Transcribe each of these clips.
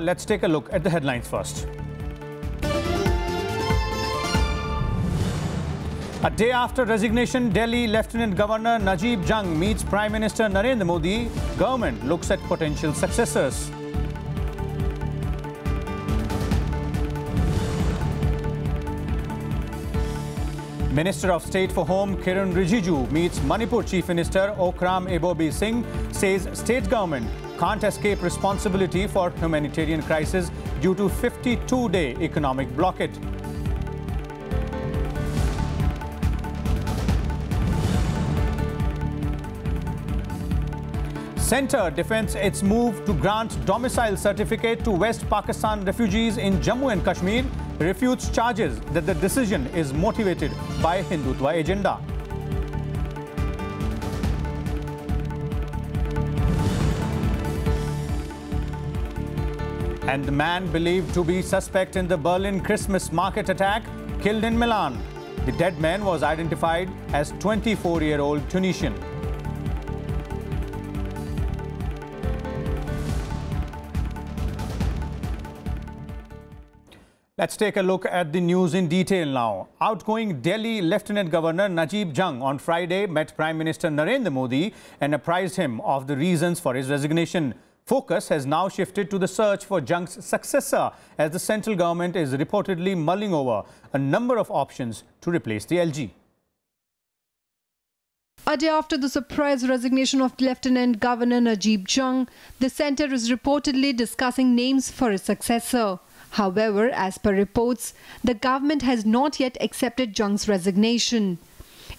Let's take a look at the headlines first. A day after resignation, Delhi Lieutenant Governor Najeeb Jung meets Prime Minister Narendra Modi. Government looks at potential successors. Minister of State for Home Kiren Rijiju meets Manipur Chief Minister Okram Ibobi Singh, says state government can't escape responsibility for humanitarian crisis due to 52-day economic blockade. Centre defends its move to grant domicile certificate to West Pakistan refugees in Jammu and Kashmir, refutes charges that the decision is motivated by Hindutva agenda. And the man believed to be suspect in the Berlin Christmas market attack killed in Milan. The dead man was identified as 24-year-old Tunisian. Let's take a look at the news in detail now. Outgoing Delhi Lieutenant Governor Najeeb Jung on Friday met Prime Minister Narendra Modi and apprised him of the reasons for his resignation. Focus has now shifted to the search for Jung's successor as the central government is reportedly mulling over a number of options to replace the LG. A day after the surprise resignation of Lieutenant Governor Najeeb Jung, the centre is reportedly discussing names for his successor. However, as per reports, the government has not yet accepted Jung's resignation.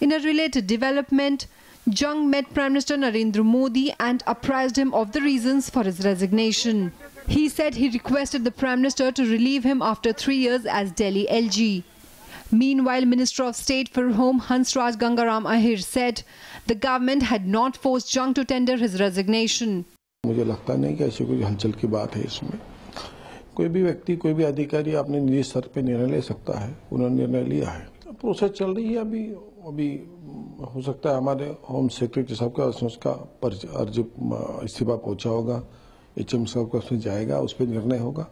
In a related development, Jung met Prime Minister Narendra Modi and apprised him of the reasons for his resignation. He said he requested the Prime Minister to relieve him after three years as Delhi LG. Meanwhile, Minister of State for Home Hansraj Gangaram Ahir said the government had not forced Jung to tender his resignation. मुझे लगता नहीं कि ऐसी कोई हलचल की बात है इसमें कोई भी व्यक्ति कोई भी अधिकारी अपने निजी स्तर पे निर्णय ले सकता है उन्होंने निर्णय लिया है प्रोसेस चल रही है अभी अभी हो सकता है हमारे होम सेक्रेटरी साहब का उसका अर्जी इस्तीफा पहुँचा होगा एच एम साहब का उसमें जाएगा उस पर निर्णय होगा।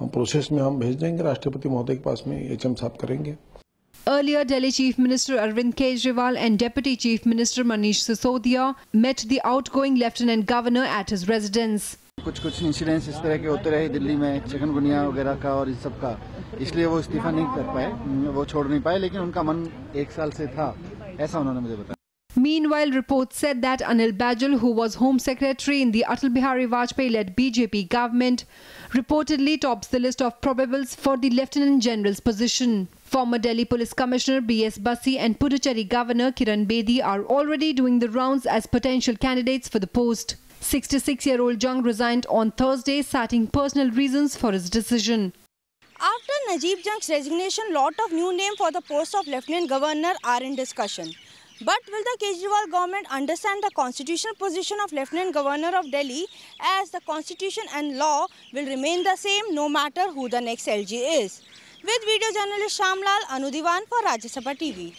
हम प्रोसेस में हम भेज देंगे राष्ट्रपति महोदय के पास में एच एम साहब करेंगे। Earlier, Delhi Chief Minister Arvind Kejriwal and Deputy Chief Minister Manish Sisodia met the outgoing Lieutenant Governor at his residence. कुछ कुछ इंसिडेंट्स इस तरह के होते रहे दिल्ली में चिकनगुनिया वगैरह का और इस सब का। इसलिए वो इस्तीफा नहीं कर पाए वो छोड़ नहीं पाए लेकिन उनका मन एक साल से था। ऐसा उन्होंने मुझे बताया Meanwhile, reports said that Anil Baijal, who was Home Secretary in the Atal Bihari Vajpayee-led BJP government, reportedly tops the list of probables for the Lieutenant General's position. Former Delhi Police Commissioner B.S. Bassi and Puducherry Governor Kiran Bedi are already doing the rounds as potential candidates for the post. 66-year-old Jung resigned on Thursday, citing personal reasons for his decision. After Najeeb Jung's resignation, lot of new names for the post of Lieutenant Governor are in discussion. But will the Kejriwal government understand the constitutional position of Lieutenant Governor of Delhi as the constitution and law will remain the same no matter who the next LG is? With video journalist Shamlal Anudivan for Rajya Sabha TV.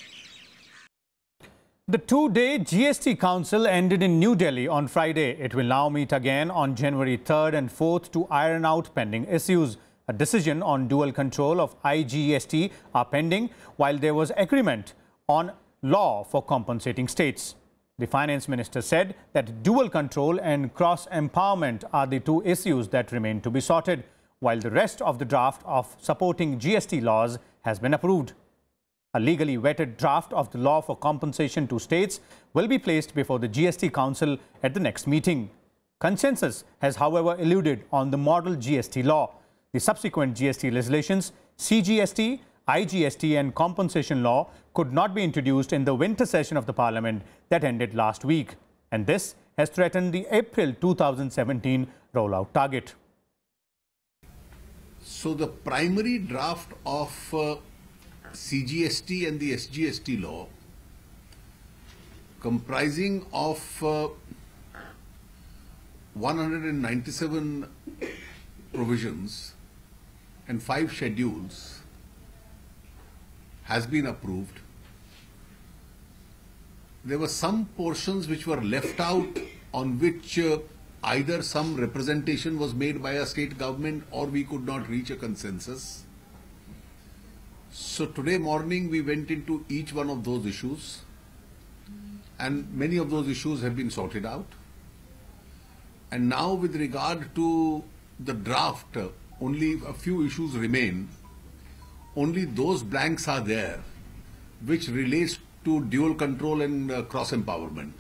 The two-day GST Council ended in New Delhi on Friday. It will now meet again on January 3rd and 4th to iron out pending issues. A decision on dual control of IGST are pending, while there was agreement on law for compensating states. The finance minister said that dual control and cross-empowerment are the two issues that remain to be sorted, while the rest of the draft of supporting GST laws has been approved. A legally vetted draft of the law for compensation to states will be placed before the GST Council at the next meeting. Consensus has, however, eluded on the model GST law. The subsequent GST legislations, CGST, IGST and compensation law could not be introduced in the winter session of the parliament that ended last week. And this has threatened the April 2017 rollout target. So the primary draft of uh, CGST and the SGST law comprising of uh, 197 provisions and five schedules has been approved. There were some portions which were left out on which uh, either some representation was made by a state government or we could not reach a consensus. So today morning we went into each one of those issues and many of those issues have been sorted out. And now with regard to the draft, uh, only a few issues remain. Only those blanks are there which relates to dual control and uh, cross empowerment.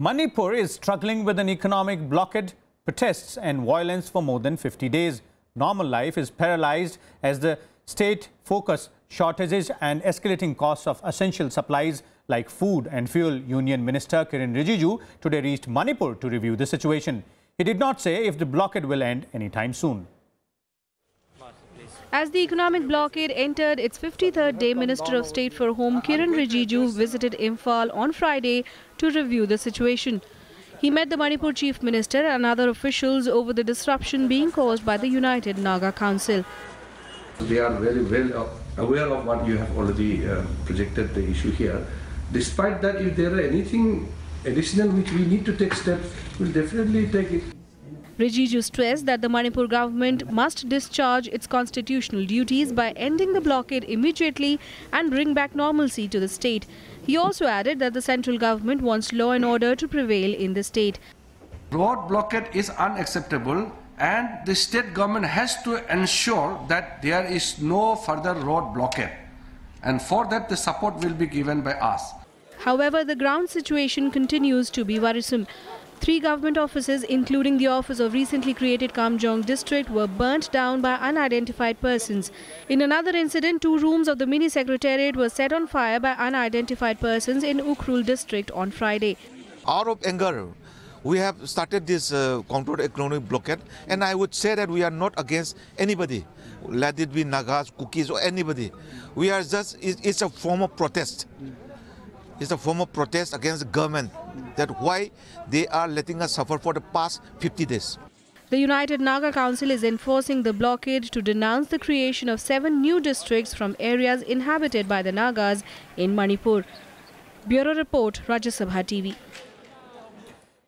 Manipur is struggling with an economic blockade, protests and violence for more than 50 days. Normal life is paralyzed as the state focus shortages and escalating costs of essential supplies like food and fuel. Union Minister Kiren Rijiju today reached Manipur to review the situation. He did not say if the blockade will end anytime soon. As the economic blockade entered its 53rd day, Minister of State for Home Kiren Rijiju visited Imphal on Friday to review the situation. He met the Manipur Chief Minister and other officials over the disruption being caused by the United Naga Council. They are very well aware of what you have already uh, projected the issue here. Despite that, if there are anything additional which we need to take steps, we'll definitely take it. Rijiju stressed that the Manipur government must discharge its constitutional duties by ending the blockade immediately and bring back normalcy to the state. He also added that the central government wants law and order to prevail in the state. Road blockade is unacceptable and the state government has to ensure that there is no further road blockade. And for that the support will be given by us. However, the ground situation continues to be worrisome. Three government offices, including the office of recently created Kamjong district, were burnt down by unidentified persons. In another incident, two rooms of the mini secretariat were set on fire by unidentified persons in Ukhrul district on Friday. Out of anger, we have started this uh, controlled economic blockade, and I would say that we are not against anybody, let it be Nagas, Kukis, or anybody. We are just, it's a form of protest. It's a form of protest against the government that why they are letting us suffer for the past 50 days. The United Naga Council is enforcing the blockade to denounce the creation of seven new districts from areas inhabited by the Nagas in Manipur. Bureau Report, Rajya Sabha TV.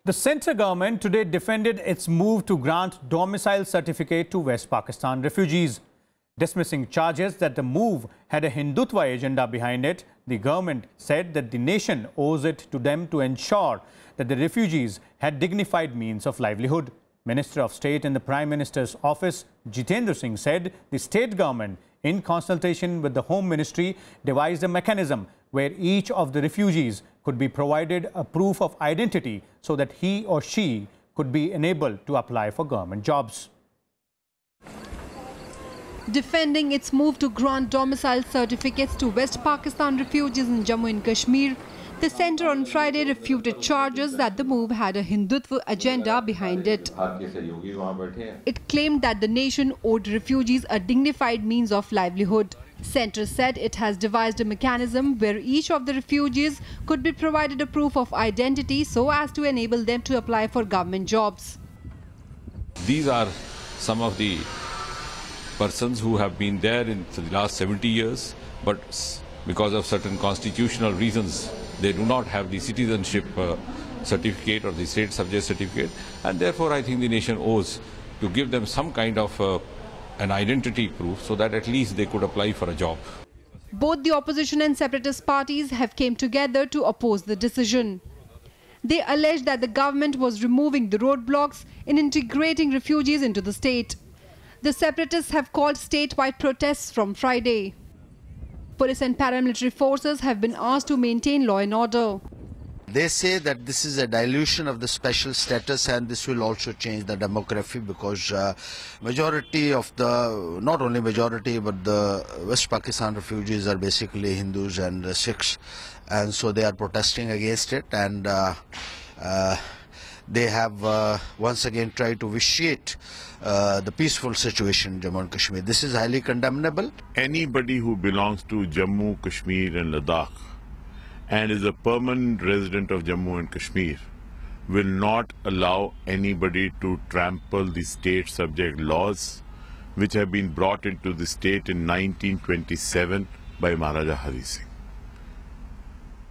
The centre government today defended its move to grant domicile certificate to West Pakistan refugees. Dismissing charges that the move had a Hindutva agenda behind it, the government said that the nation owes it to them to ensure that the refugees had dignified means of livelihood. Minister of State in the Prime Minister's office, Jitendra Singh, said the state government, in consultation with the Home Ministry, devised a mechanism where each of the refugees could be provided a proof of identity so that he or she could be enabled to apply for government jobs defending its move to grant domicile certificates to West Pakistan refugees in Jammu and Kashmir. The centre on Friday refuted charges that the move had a Hindutva agenda behind it. It claimed that the nation owed refugees a dignified means of livelihood. Centre said it has devised a mechanism where each of the refugees could be provided a proof of identity so as to enable them to apply for government jobs. These are some of the persons who have been there in the last 70 years, but because of certain constitutional reasons, they do not have the citizenship uh, certificate or the state subject certificate, and therefore I think the nation owes to give them some kind of uh, an identity proof so that at least they could apply for a job. Both the opposition and separatist parties have came together to oppose the decision. They allege that the government was removing the roadblocks in integrating refugees into the state. The separatists have called statewide protests from Friday. Police and paramilitary forces have been asked to maintain law and order. They say that this is a dilution of the special status and this will also change the demography because uh, majority of the, not only majority, but the West Pakistan refugees are basically Hindus and uh, Sikhs and so they are protesting against it and uh, uh they have uh, once again tried to vitiate uh, the peaceful situation in Jammu and Kashmir. This is highly condemnable. Anybody who belongs to Jammu, Kashmir and Ladakh and is a permanent resident of Jammu and Kashmir will not allow anybody to trample the state subject laws which have been brought into the state in 1927 by Maharaja Hari Singh.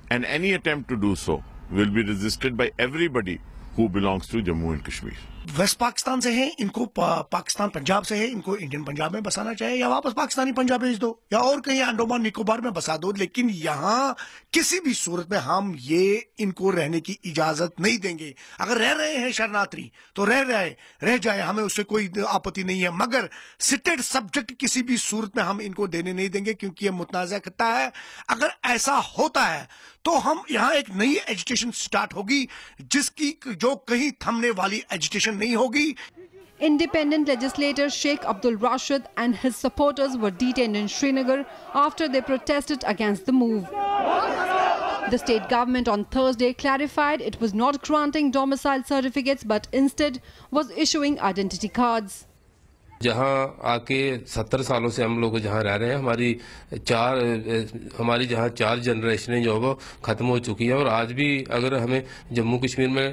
And any attempt to do so will be resisted by everybody who belongs to Jammu and Kashmir. West Pakistan से हैं इनको पा, पाकिस्तान पंजाब से है इनको Indian Punjab में बसाना चाहिए या वापस पाकिस्तानी पंजाब भेज दो या और कहीं अंडोमान निकोबार में बसा दो लेकिन यहाँ किसी भी सूरत में हम ये इनको रहने की इजाज़त नहीं देंगे। अगर रह रहे हैं शरणार्थी तो रह रहे रह जाए हमें उससे कोई आपत्ति नहीं है मगर सिटेड सब्जेक्ट किसी भी सूरत में हम इनको देने नहीं देंगे क्योंकि ये मुतनाज़ खत्ता है। अगर ऐसा होता है तो हम यहाँ एक नई एजुटेशन स्टार्ट होगी जिसकी जो कहीं थमने वाली एजुटेशन एक्शन नहीं होगी। Independent legislator Sheikh Abdul Rashid and his supporters were detain in Srinagar after they protested against the move The state government on Thursday clarified it was not granting domicile certificates but instead was issuing identity cards. जहाँ आके 70 सालों से हम लोग जहाँ रह रहे हैं हमारी चार हमारी जहाँ चार जनरेशनें जो वो खत्म हो चुकी हैं और आज भी अगर हमें जम्मू कश्मीर में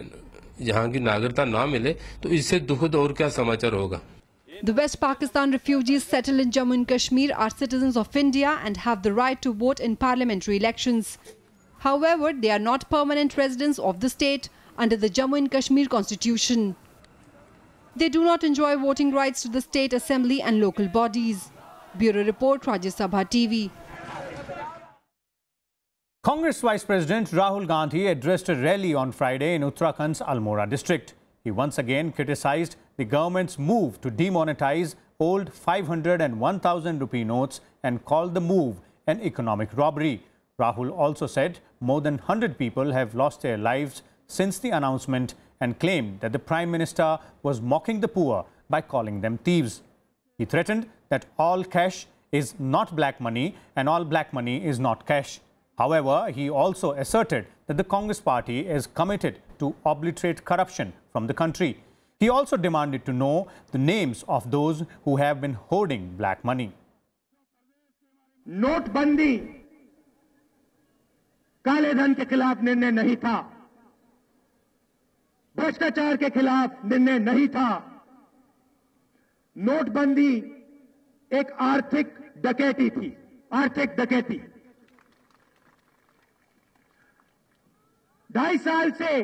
जहाँ की नागरिकता ना मिले तो इससे दुखद और क्या समाचार होगा The West Pakistan refugees settled in Jammu and Kashmir are citizens of India and have the right to vote in parliamentary elections. However, they are not permanent residents of the state under the Jammu and Kashmir constitution. They do not enjoy voting rights to the state assembly and local bodies. Bureau Report, Rajya Sabha TV. Congress Vice President Rahul Gandhi addressed a rally on Friday in Uttarakhand's Almora district. He once again criticized the government's move to demonetize old 500 and 1000 rupee notes and called the move an economic robbery. Rahul also said more than 100 people have lost their lives since the announcement and claimed that the Prime Minister was mocking the poor by calling them thieves. He threatened that all cash is not black money and all black money is not cash. However, he also asserted that the Congress party is committed to obliterate corruption from the country. He also demanded to know the names of those who have been hoarding black money. नोटबंदी काले धन के खिलाफ निर्णय नहीं था भ्रष्टाचार के खिलाफ निर्णय नहीं था नोटबंदी एक आर्थिक डकैती थी आर्थिक डकैती ढाई साल से,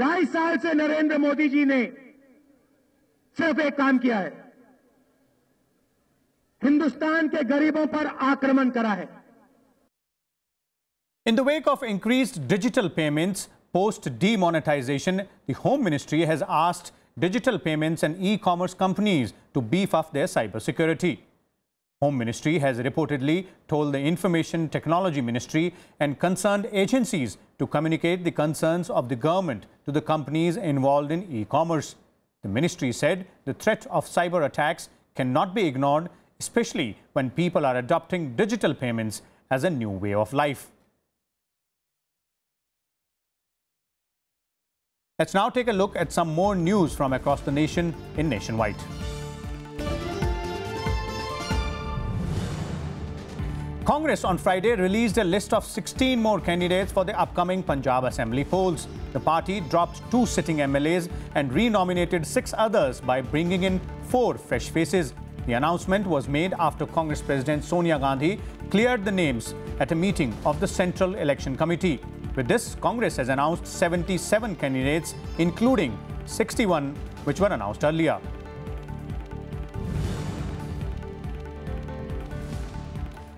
ढाई साल से नरेंद्र मोदी जी ने सिर्फ़ एक काम किया है। हिंदुस्तान के गरीबों पर आक्रमण करा है। In the wake of increase digital payments post demonetisation the home ministry has asked digital payments and e commerce companies to beef up their cyber security Home Ministry has reportedly told the Information Technology Ministry and concerned agencies to communicate the concerns of the government to the companies involved in e-commerce. The ministry said the threat of cyber attacks cannot be ignored, especially when people are adopting digital payments as a new way of life. Let's now take a look at some more news from across the nation in Nationwide. Congress on Friday released a list of 16 more candidates for the upcoming Punjab Assembly polls. The party dropped two sitting MLAs and renominated six others by bringing in four fresh faces. The announcement was made after Congress President Sonia Gandhi cleared the names at a meeting of the Central Election Committee. With this, Congress has announced 77 candidates, including 61 which were announced earlier.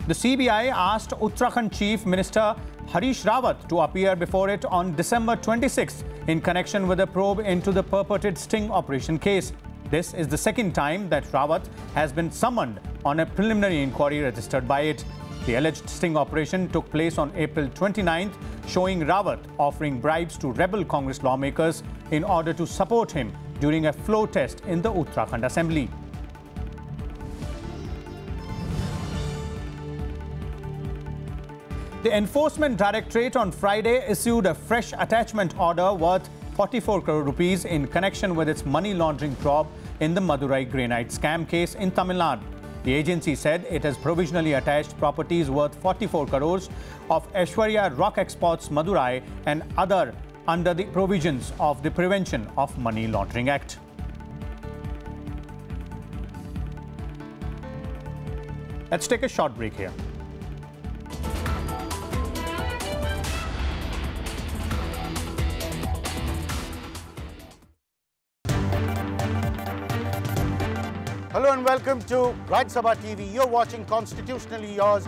The CBI asked Uttarakhand Chief Minister Harish Rawat to appear before it on December 26 in connection with a probe into the purported sting operation case. This is the second time that Rawat has been summoned on a preliminary inquiry registered by it. The alleged sting operation took place on April 29th, showing Rawat offering bribes to rebel Congress lawmakers in order to support him during a floor test in the Uttarakhand Assembly. The Enforcement Directorate on Friday issued a fresh attachment order worth 44 crore rupees in connection with its money laundering probe in the Madurai granite scam case in Tamil Nadu. The agency said it has provisionally attached properties worth 44 crores of Aishwarya Rock Exports Madurai and other under the provisions of the Prevention of Money Laundering Act. Let's take a short break here. Hello and welcome to Rajya Sabha TV. You're watching Constitutionally Yours.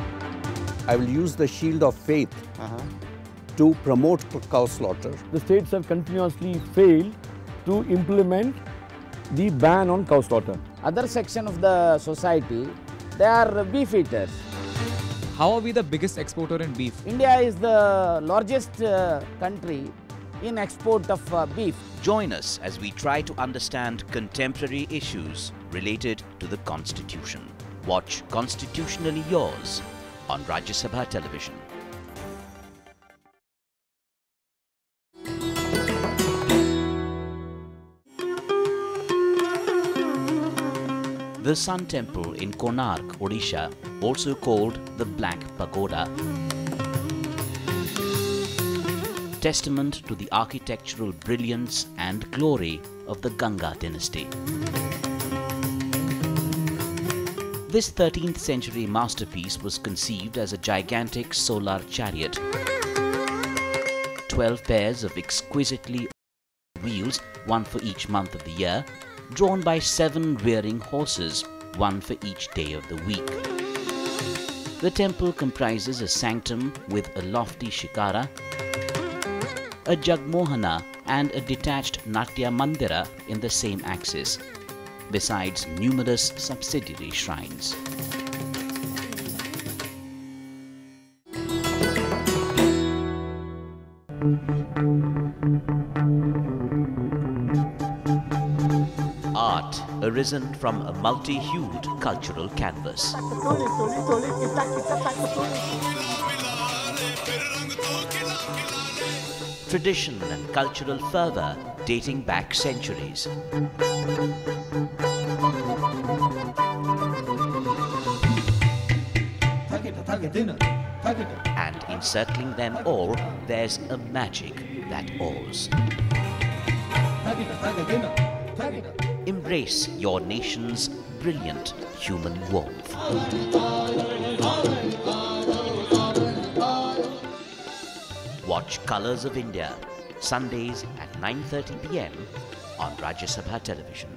I will use the shield of faith to promote cow slaughter. The states have continuously failed to implement the ban on cow slaughter. Other section of the society, they are beef eaters. How are we the biggest exporter in beef? India is the largest uh, country in export of uh, beef. Join us as we try to understand contemporary issues related to the Constitution. Watch Constitutionally Yours on Rajya Sabha Television. The Sun Temple in Konark, Odisha, also called the Black Pagoda, testament to the architectural brilliance and glory of the Ganga dynasty. This 13th century masterpiece was conceived as a gigantic solar chariot. 12 pairs of exquisitely wheels, one for each month of the year, drawn by seven rearing horses, one for each day of the week. The temple comprises a sanctum with a lofty shikara, a Jagmohana and a detached Natya Mandira in the same axis, besides numerous subsidiary shrines. Art arisen from a multi-hued cultural canvas. Tradition and cultural fervor dating back centuries. Encircling them all, there's a magic that awes. Embrace your nation's brilliant human warmth. Watch Colors of India, Sundays at 9.30 pm on Rajya Sabha Television.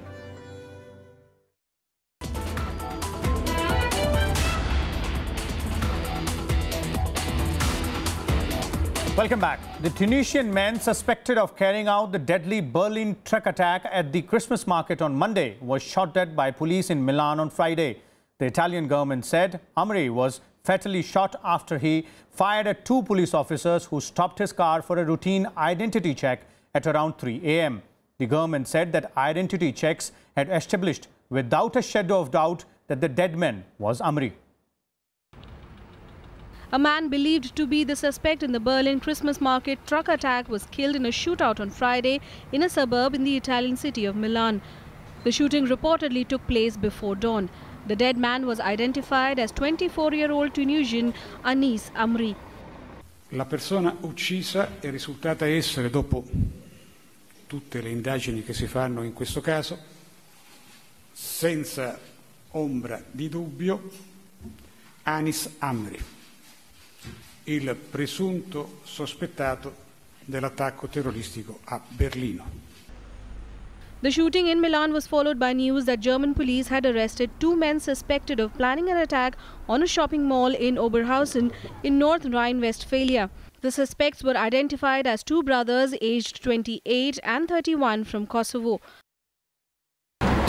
Welcome back. The Tunisian man suspected of carrying out the deadly Berlin truck attack at the Christmas market on Monday was shot dead by police in Milan on Friday. The Italian government said Amri was fatally shot after he fired at two police officers who stopped his car for a routine identity check at around 3 a.m. The government said that identity checks had established without a shadow of doubt that the dead man was Amri. A man believed to be the suspect in the Berlin Christmas market truck attack was killed in a shootout on Friday in a suburb in the Italian city of Milan. The shooting reportedly took place before dawn. The dead man was identified as 24-year-old Tunisian Anis Amri. La persona uccisa è risultata essere, dopo tutte le indagini che si fanno in questo caso, senza ombra di dubbio, Anis Amri, il presunto sospettato dell'attacco terroristico a Berlino. The shooting in Milan was followed by news that German police had arrested two men suspected of planning an attack on a shopping mall in Oberhausen in North Rhine-Westphalia. The suspects were identified as two brothers aged 28 and 31 from Kosovo.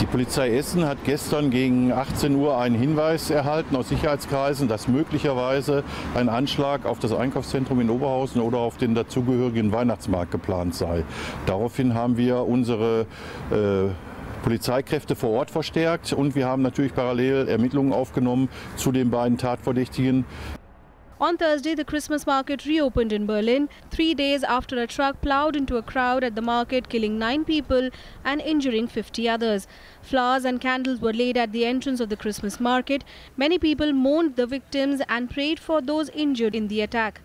Die Polizei Essen hat gestern gegen 18 Uhr einen Hinweis erhalten aus Sicherheitskreisen, dass möglicherweise ein Anschlag auf das Einkaufszentrum in Oberhausen oder auf den dazugehörigen Weihnachtsmarkt geplant sei. Daraufhin haben wir unsere äh, Polizeikräfte vor Ort verstärkt und wir haben natürlich parallel Ermittlungen aufgenommen zu den beiden Tatverdächtigen. On Thursday, the Christmas market reopened in Berlin, three days after a truck plowed into a crowd at the market, killing nine people and injuring 50 others. Flowers and candles were laid at the entrance of the Christmas market. Many people mourned the victims and prayed for those injured in the attack.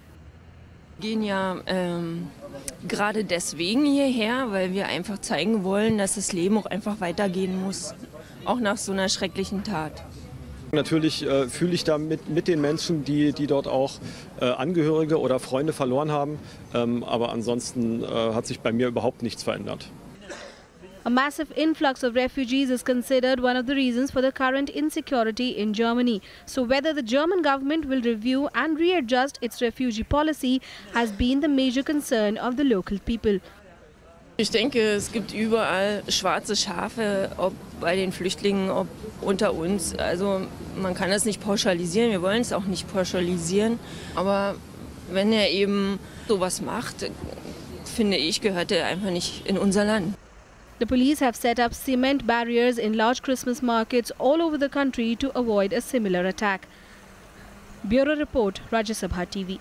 ähm, gerade deswegen hierher, weil wir einfach zeigen wollen, dass das Leben auch einfach weitergehen muss, auch nach so einer schrecklichen Tat. Natürlich äh, fühle ich da mit, mit den Menschen, die, die dort auch äh, Angehörige oder Freunde verloren haben. Ähm, aber ansonsten äh, hat sich bei mir überhaupt nichts verändert. A massive influx of refugees is considered one of the reasons for the current insecurity in Germany. So whether the German government will review and readjust its refugee policy has been the major concern of the local people. Ich denke, es gibt überall schwarze Schafe, ob bei den Flüchtlingen, ob unter uns. Also man kann das nicht pauschalisieren, wir wollen es auch nicht pauschalisieren. Aber wenn er eben sowas macht, finde ich, gehört er einfach nicht in unser Land. The police have set up cement barriers in large Christmas markets all over the country to avoid a similar attack. Bureau Report, Rajya Sabha TV.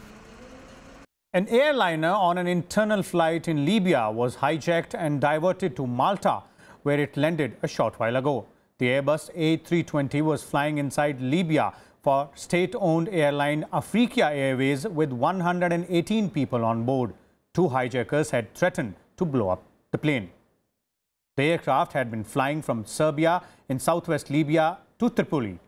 An airliner on an internal flight in Libya was hijacked and diverted to Malta, where it landed a short while ago. The Airbus A320 was flying inside Libya for state-owned airline Afriqiyah Airways with 118 people on board. Two hijackers had threatened to blow up the plane. The aircraft had been flying from Sebha in southwest Libya to Tripoli.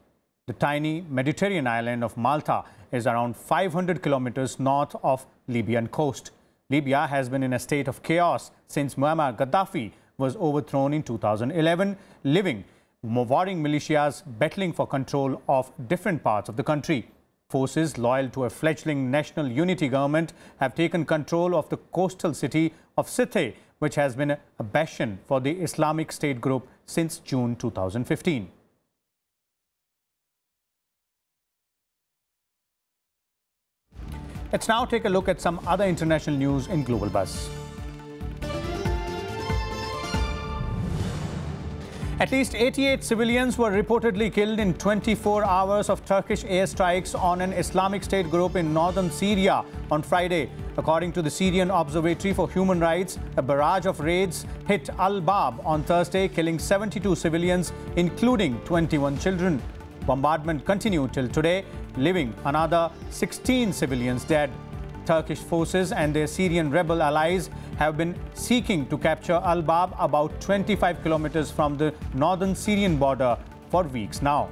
The tiny Mediterranean island of Malta is around 500 kilometers north of Libyan coast. Libya has been in a state of chaos since Muammar Gaddafi was overthrown in 2011, living warring militias battling for control of different parts of the country. Forces loyal to a fledgling national unity government have taken control of the coastal city of Sirte, which has been a bastion for the Islamic State group since June 2015. Let's now take a look at some other international news in Global Buzz. At least 88 civilians were reportedly killed in 24 hours of Turkish airstrikes on an Islamic State group in northern Syria on Friday. According to the Syrian Observatory for Human Rights, a barrage of raids hit Al-Bab on Thursday, killing 72 civilians, including 21 children. Bombardment continued till today, leaving another 16 civilians dead. Turkish forces and their Syrian rebel allies have been seeking to capture Al-Bab about 25 kilometers from the northern Syrian border for weeks now.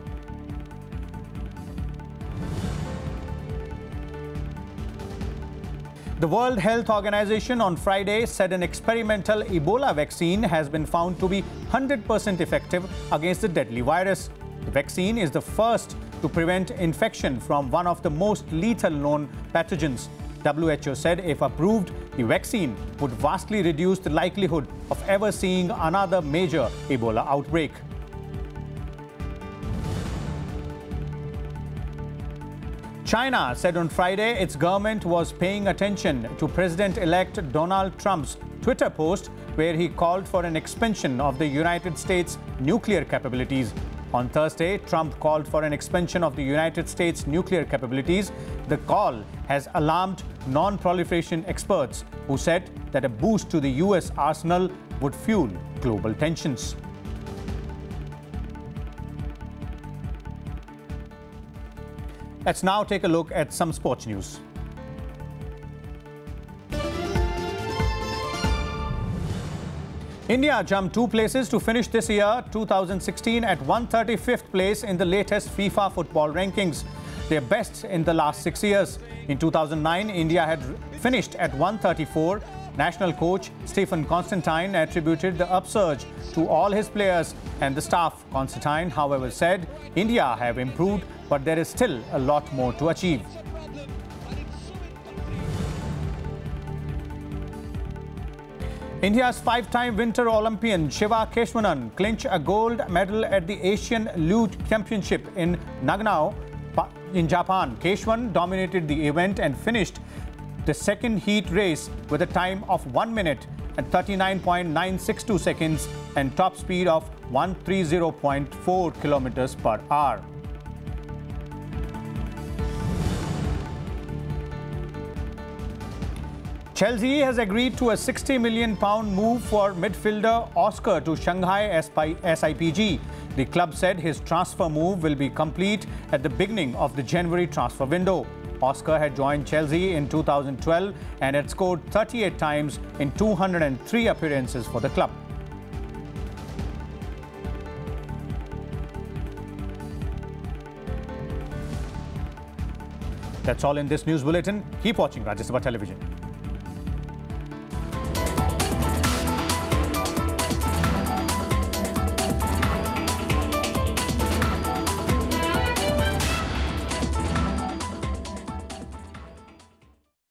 The World Health Organization on Friday said an experimental Ebola vaccine has been found to be 100% effective against the deadly virus. The vaccine is the first to prevent infection from one of the most lethal known pathogens. WHO said if approved, the vaccine would vastly reduce the likelihood of ever seeing another major Ebola outbreak. China said on Friday its government was paying attention to President-elect Donald Trump's Twitter post where he called for an expansion of the United States' nuclear capabilities. On Thursday, Trump called for an expansion of the United States' nuclear capabilities. The call has alarmed non-proliferation experts who said that a boost to the U.S. arsenal would fuel global tensions. Let's now take a look at some sports news. India jumped two places to finish this year, 2016, at 135th place in the latest FIFA football rankings, their best in the last six years. In 2009, India had finished at 134. National coach Stephen Constantine attributed the upsurge to all his players and the staff. Constantine, however, said India have improved, but there is still a lot more to achieve. India's five-time Winter Olympian Shiva Keshavan clinched a gold medal at the Asian Luge Championship in Nagano in Japan. Keshavan dominated the event and finished the second heat race with a time of 1 minute and 39.962 seconds and top speed of 130.4 kilometers per hour. Chelsea has agreed to a 60 million pound move for midfielder Oscar to Shanghai SIPG. The club said his transfer move will be complete at the beginning of the January transfer window. Oscar had joined Chelsea in 2012 and had scored 38 times in 203 appearances for the club. That's all in this news bulletin. Keep watching Rajya Television.